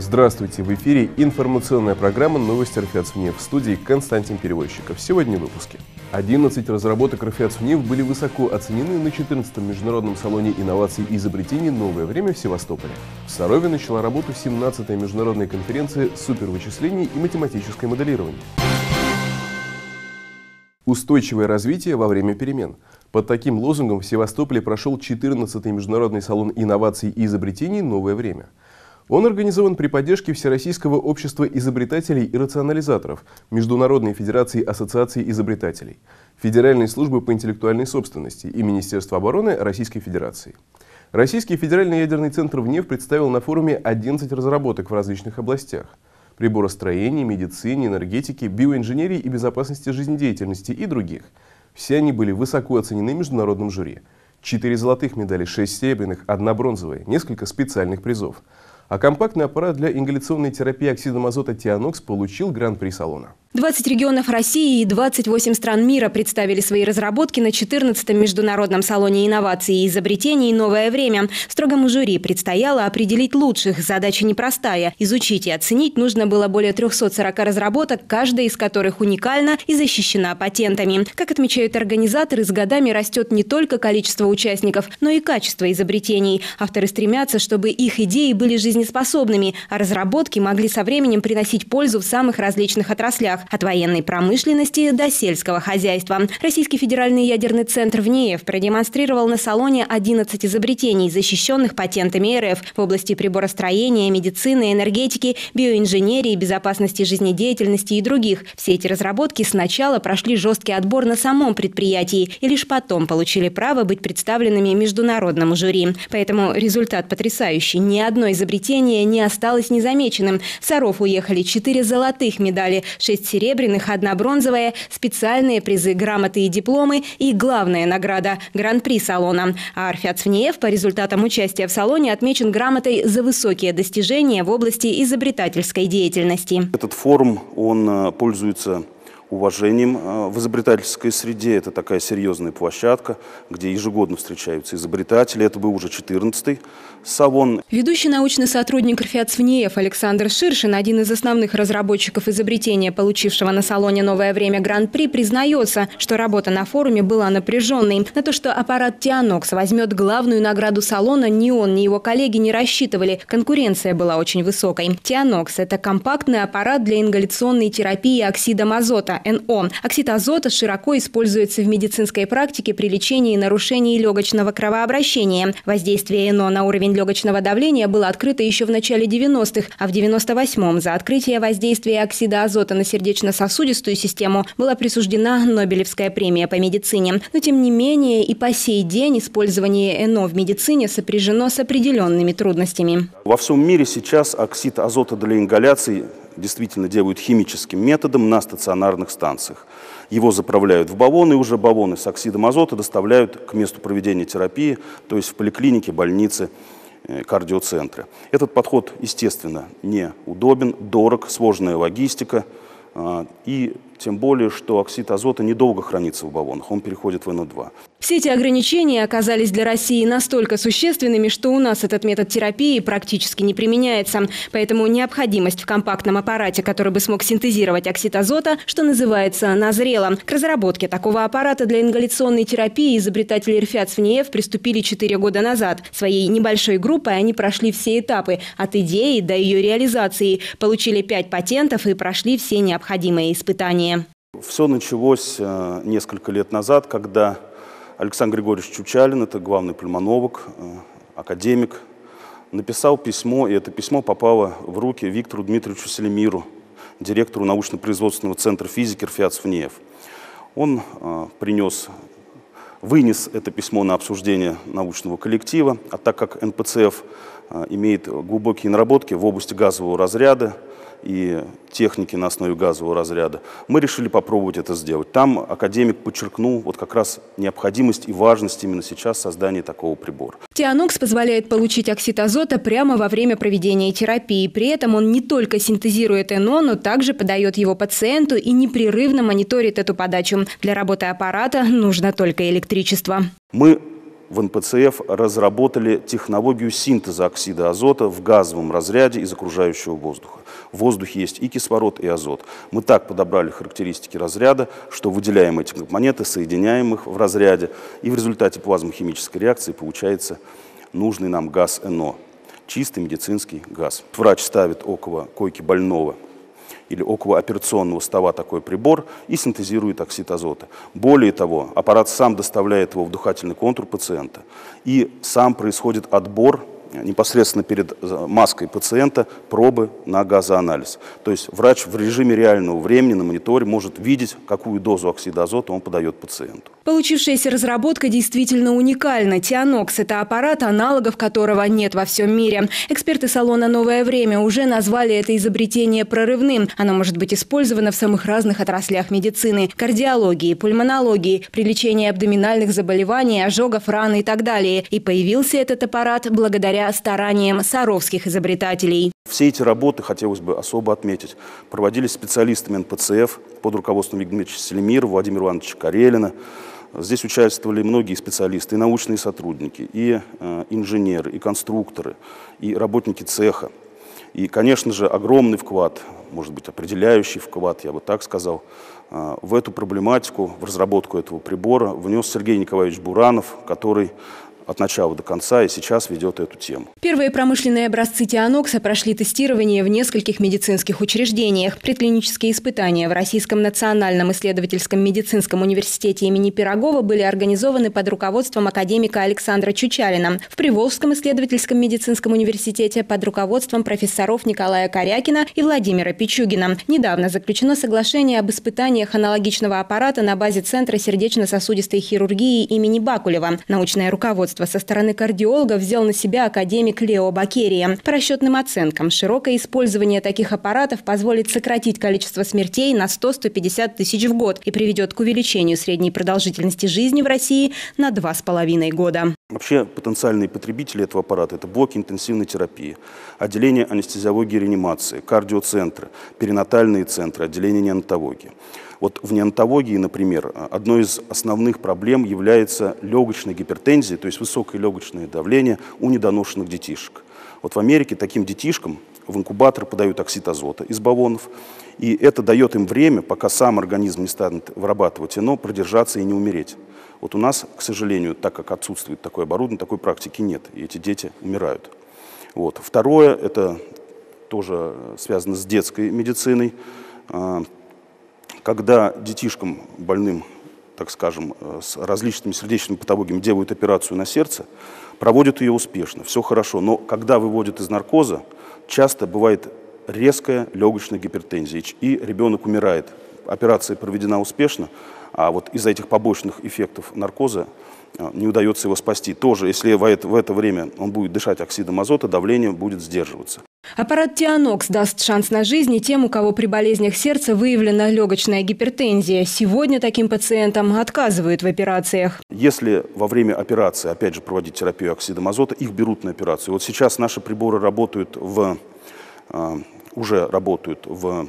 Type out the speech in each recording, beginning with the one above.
Здравствуйте! В эфире информационная программа «Новости РФИАЦВНЕ» в студии Константин Перевозчиков. Сегодня в выпуске. 11 разработок РФИАЦВНЕ были высоко оценены на 14-м Международном салоне инноваций и изобретений «Новое время» в Севастополе. В Сарове начала работу 17-я международная конференция супервычислений и математическое моделирование. Устойчивое развитие во время перемен. Под таким лозунгом в Севастополе прошел 14-й Международный салон инноваций и изобретений «Новое время». Он организован при поддержке Всероссийского общества изобретателей и рационализаторов, Международной федерации ассоциаций изобретателей, Федеральной службы по интеллектуальной собственности и Министерства обороны Российской Федерации. Российский федеральный ядерный центр ВНЕВ представил на форуме 11 разработок в различных областях – приборостроении, медицине, энергетике, биоинженерии и безопасности жизнедеятельности и других. Все они были высоко оценены международным жюри. Четыре золотых медали, шесть серебряных, одна бронзовая, несколько специальных призов – а компактный аппарат для ингаляционной терапии оксидом азота «Тианокс» получил гран-при салона. 20 регионов России и 28 стран мира представили свои разработки на 14-м Международном салоне инноваций и изобретений «Новое время». Строгому жюри предстояло определить лучших. Задача непростая. Изучить и оценить нужно было более 340 разработок, каждая из которых уникальна и защищена патентами. Как отмечают организаторы, с годами растет не только количество участников, но и качество изобретений. Авторы стремятся, чтобы их идеи были жизнеспособными, а разработки могли со временем приносить пользу в самых различных отраслях отраслях – от военной промышленности до сельского хозяйства. Российский федеральный ядерный центр ВНИЕФ продемонстрировал на салоне 11 изобретений, защищенных патентами РФ в области приборостроения, медицины, энергетики, биоинженерии, безопасности жизнедеятельности и других. Все эти разработки сначала прошли жесткий отбор на самом предприятии и лишь потом получили право быть представленными международному жюри. Поэтому результат потрясающий. Ни одно изобретение не осталось незамеченным. В Саров уехали 4 золотых медали, 6 серебряных, одна бронзовая, специальные призы, грамоты и дипломы и главная награда – гран-при салона. А Арфят Цвнеев по результатам участия в салоне отмечен грамотой за высокие достижения в области изобретательской деятельности. Этот форум, он э, пользуется уважением э, в изобретательской среде. Это такая серьезная площадка, где ежегодно встречаются изобретатели. Это был уже 14-й салон. Ведущий научный сотрудник РФИАЦ Александр Ширшин, один из основных разработчиков изобретения, получившего на салоне «Новое время» Гран-при, признается, что работа на форуме была напряженной. На то, что аппарат «Тианокс» возьмет главную награду салона, ни он, ни его коллеги не рассчитывали. Конкуренция была очень высокой. «Тианокс» – это компактный аппарат для ингаляционной терапии оксидом азота. НО. Оксид азота широко используется в медицинской практике при лечении нарушений легочного кровообращения. Воздействие НО на уровень легочного давления было открыто еще в начале 90-х, а в 98-м за открытие воздействия оксида азота на сердечно-сосудистую систему была присуждена Нобелевская премия по медицине. Но тем не менее и по сей день использование НО в медицине сопряжено с определенными трудностями. Во всем мире сейчас оксид азота для ингаляции действительно делают химическим методом на стационарных станциях. Его заправляют в баллоны, уже баллоны с оксидом азота доставляют к месту проведения терапии, то есть в поликлинике, больнице, э, кардиоцентры. Этот подход, естественно, неудобен, дорог, сложная логистика а, и тем более, что оксид азота недолго хранится в баллонах, он переходит в НО2. Все эти ограничения оказались для России настолько существенными, что у нас этот метод терапии практически не применяется. Поэтому необходимость в компактном аппарате, который бы смог синтезировать оксид азота, что называется, назрела. К разработке такого аппарата для ингаляционной терапии изобретатели Рфят Свинеев приступили 4 года назад. Своей небольшой группой они прошли все этапы – от идеи до ее реализации, получили 5 патентов и прошли все необходимые испытания образования. Все началось э, несколько лет назад, когда Александр Григорьевич Чучалин, это главный пульмонолог, э, академик, написал письмо, и это письмо попало в руки Виктору Дмитриевичу Селемиру, директору научно-производственного центра физики РФИАЦ ФНИЕФ. Он э, принес, вынес это письмо на обсуждение научного коллектива, а так как НПЦФ имеет глубокие наработки в области газового разряда, и техники на основе газового разряда, мы решили попробовать это сделать. Там академик подчеркнул вот как раз необходимость и важность именно сейчас создания такого прибора. Тианокс позволяет получить оксид азота прямо во время проведения терапии. При этом он не только синтезирует НО, но также подает его пациенту и непрерывно мониторит эту подачу. Для работы аппарата нужно только электричество. Мы в НПЦФ разработали технологию синтеза оксида азота в газовом разряде из окружающего воздуха. В воздухе есть и кислород, и азот. Мы так подобрали характеристики разряда, что выделяем эти компоненты, соединяем их в разряде, и в результате плазмохимической реакции получается нужный нам газ НО, чистый медицинский газ. Врач ставит около койки больного или около операционного стола такой прибор и синтезирует оксид азота. Более того, аппарат сам доставляет его в дыхательный контур пациента и сам происходит отбор непосредственно перед э, маской пациента пробы на газоанализ. То есть врач в режиме реального времени на мониторе может видеть, какую дозу оксида азота он подает пациенту. Получившаяся разработка действительно уникальна. Тианокс – это аппарат, аналогов которого нет во всем мире. Эксперты салона «Новое время» уже назвали это изобретение прорывным. Оно может быть использовано в самых разных отраслях медицины – кардиологии, пульмонологии, при лечении абдоминальных заболеваний, ожогов, ран и так далее. И появился этот аппарат благодаря благодаря стараниям саровских изобретателей. Все эти работы, хотелось бы особо отметить, проводились специалистами НПЦФ под руководством Игоря Селемира, Владимира Ивановича Карелина. Здесь участвовали многие специалисты, и научные сотрудники, и э, инженеры, и конструкторы, и работники цеха. И, конечно же, огромный вклад, может быть, определяющий вклад, я бы так сказал, э, в эту проблематику, в разработку этого прибора внес Сергей Николаевич Буранов, который от начала до конца и сейчас ведет эту тему. Первые промышленные образцы Тианокса прошли тестирование в нескольких медицинских учреждениях. Предклинические испытания в Российском национальном исследовательском медицинском университете имени Пирогова были организованы под руководством академика Александра Чучалина. В Приволжском исследовательском медицинском университете под руководством профессоров Николая Корякина и Владимира Пичугина. Недавно заключено соглашение об испытаниях аналогичного аппарата на базе Центра сердечно-сосудистой хирургии имени Бакулева. Научное руководство руководство со стороны кардиологов взял на себя академик Лео Бакерия. По расчетным оценкам, широкое использование таких аппаратов позволит сократить количество смертей на 100-150 тысяч в год и приведет к увеличению средней продолжительности жизни в России на 2,5 года. Вообще потенциальные потребители этого аппарата – это блоки интенсивной терапии, отделение анестезиологии и реанимации, кардиоцентры, перинатальные центры, отделение неонатологии. Вот в неонатологии, например, одной из основных проблем является легочная гипертензия, то есть высокое легочное давление у недоношенных детишек. Вот в Америке таким детишкам в инкубатор подают оксид азота из баллонов, и это дает им время, пока сам организм не станет вырабатывать ИНО, продержаться и не умереть. Вот у нас, к сожалению, так как отсутствует такое оборудование, такой практики нет, и эти дети умирают. Вот. Второе, это тоже связано с детской медициной. А, когда детишкам больным, так скажем, э, с различными сердечными патологиями делают операцию на сердце, проводят ее успешно, все хорошо. Но когда выводят из наркоза, часто бывает резкая легочная гипертензия, и ребенок умирает. Операция проведена успешно, а вот из-за этих побочных эффектов наркоза э, не удается его спасти. Тоже, если в это, в это время он будет дышать оксидом азота, давление будет сдерживаться. Аппарат Тианокс даст шанс на жизнь и тем, у кого при болезнях сердца выявлена легочная гипертензия. Сегодня таким пациентам отказывают в операциях. Если во время операции, опять же, проводить терапию оксидом азота, их берут на операцию. Вот сейчас наши приборы работают в, э, уже работают в,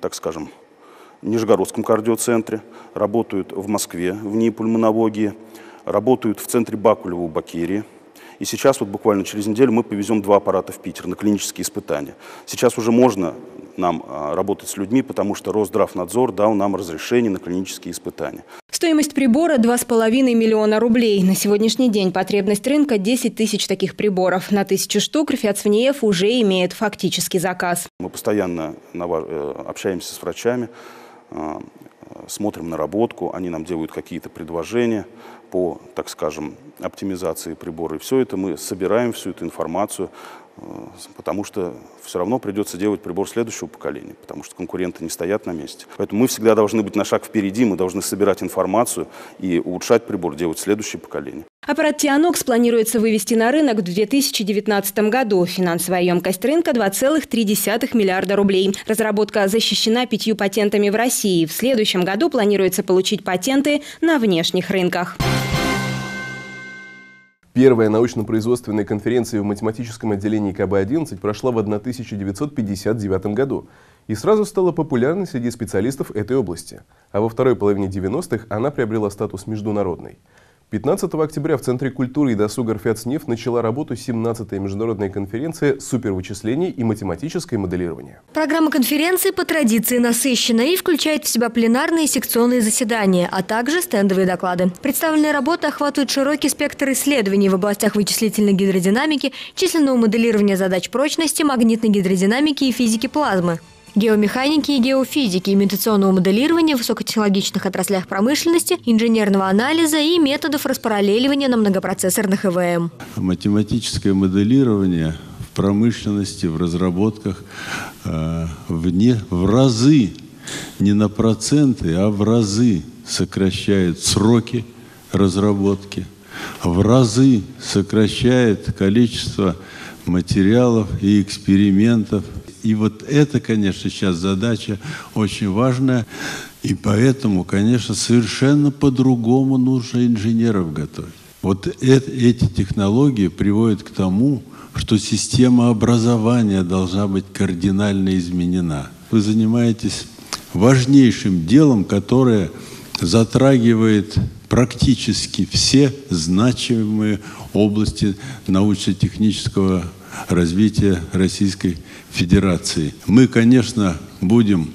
так скажем, Нижегородском кардиоцентре, работают в Москве в НИИ пульмонологии, работают в центре Бакулева у Бакерии – и сейчас вот буквально через неделю мы повезем два аппарата в Питер на клинические испытания. Сейчас уже можно нам а, работать с людьми, потому что Росздравнадзор дал нам разрешение на клинические испытания. Стоимость прибора – 2,5 миллиона рублей. На сегодняшний день потребность рынка – 10 тысяч таких приборов. На тысячу штук Рфяцвниев уже имеет фактический заказ. Мы постоянно э, общаемся с врачами, смотрим наработку, они нам делают какие-то предложения по, так скажем, оптимизации прибора. И все это мы собираем, всю эту информацию, э, потому что все равно придется делать прибор следующего поколения, потому что конкуренты не стоят на месте. Поэтому мы всегда должны быть на шаг впереди, мы должны собирать информацию и улучшать прибор, делать следующее поколение. Аппарат «Тианокс» планируется вывести на рынок в 2019 году. Финансовая емкость рынка – 2,3 миллиарда рублей. Разработка защищена пятью патентами в России. В следующем году планируется получить патенты на внешних рынках. Первая научно-производственная конференция в математическом отделении КБ-11 прошла в 1959 году и сразу стала популярной среди специалистов этой области. А во второй половине 90-х она приобрела статус международной. 15 октября в Центре культуры и досуга РФЯЦНИФ начала работу 17-я международная конференция супервычислений и математическое моделирование. Программа конференции по традиции насыщена и включает в себя пленарные секционные заседания, а также стендовые доклады. Представленные работы охватывают широкий спектр исследований в областях вычислительной гидродинамики, численного моделирования задач прочности, магнитной гидродинамики и физики плазмы геомеханики и геофизики, имитационного моделирования в высокотехнологичных отраслях промышленности, инженерного анализа и методов распараллеливания на многопроцессорных ИВМ. Математическое моделирование в промышленности, в разработках э, в, не, в разы, не на проценты, а в разы сокращает сроки разработки, в разы сокращает количество материалов и экспериментов, и вот это, конечно, сейчас задача очень важная. И поэтому, конечно, совершенно по-другому нужно инженеров готовить. Вот это, эти технологии приводят к тому, что система образования должна быть кардинально изменена. Вы занимаетесь важнейшим делом, которое затрагивает практически все значимые области научно-технического развития Российской Федерации. Мы, конечно, будем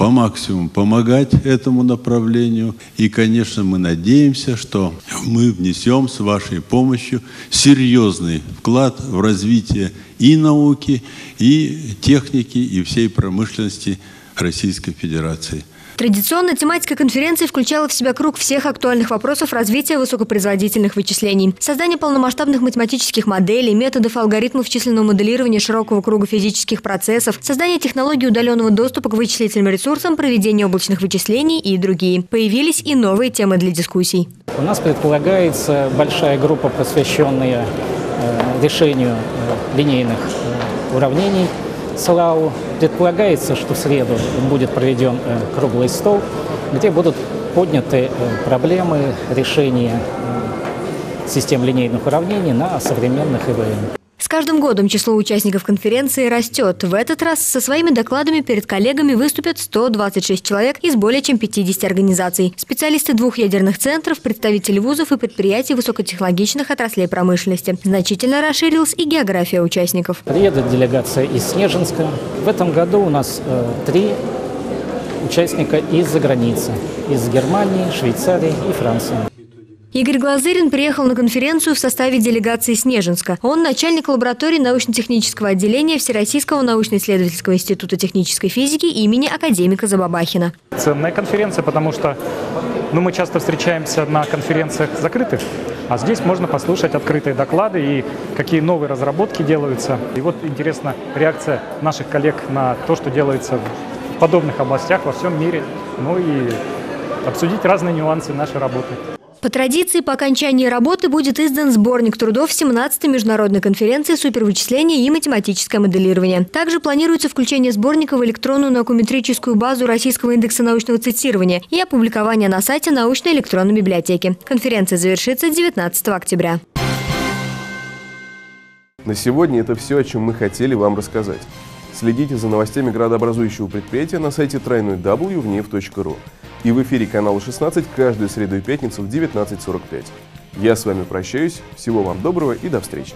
по максимуму помогать этому направлению. И, конечно, мы надеемся, что мы внесем с вашей помощью серьезный вклад в развитие и науки, и техники, и всей промышленности Российской Федерации. Традиционно тематика конференции включала в себя круг всех актуальных вопросов развития высокопроизводительных вычислений. Создание полномасштабных математических моделей, методов алгоритмов численного моделирования широкого круга физических процессов, создание технологий удаленного доступа к вычислительным ресурсам, проведение облачных вычислений и другие. Появились и новые темы для дискуссий. У нас предполагается большая группа, посвященная э, решению э, линейных э, уравнений – СЛАУ. Предполагается, что в среду будет проведен э, круглый стол, где будут подняты э, проблемы решения э, систем линейных уравнений на современных ИВМ каждым годом число участников конференции растет. В этот раз со своими докладами перед коллегами выступят 126 человек из более чем 50 организаций. Специалисты двух ядерных центров, представители вузов и предприятий высокотехнологичных отраслей промышленности. Значительно расширилась и география участников. Приедет делегация из Снежинска. В этом году у нас э, три участника из-за границы. Из Германии, Швейцарии и Франции. Игорь Глазырин приехал на конференцию в составе делегации Снежинска. Он начальник лаборатории научно-технического отделения Всероссийского научно-исследовательского института технической физики имени академика Забабахина. Ценная конференция, потому что ну, мы часто встречаемся на конференциях закрытых, а здесь можно послушать открытые доклады и какие новые разработки делаются. И вот интересна реакция наших коллег на то, что делается в подобных областях во всем мире. Ну и обсудить разные нюансы нашей работы. По традиции, по окончании работы будет издан сборник трудов 17-й международной конференции супервычисления и математическое моделирование. Также планируется включение сборника в электронную наукометрическую базу Российского индекса научного цитирования и опубликование на сайте научной электронной библиотеки. Конференция завершится 19 октября. На сегодня это все, о чем мы хотели вам рассказать. Следите за новостями градообразующего предприятия на сайте www.vnev.ru и в эфире канала 16 каждую среду и пятницу в 19.45. Я с вами прощаюсь, всего вам доброго и до встречи.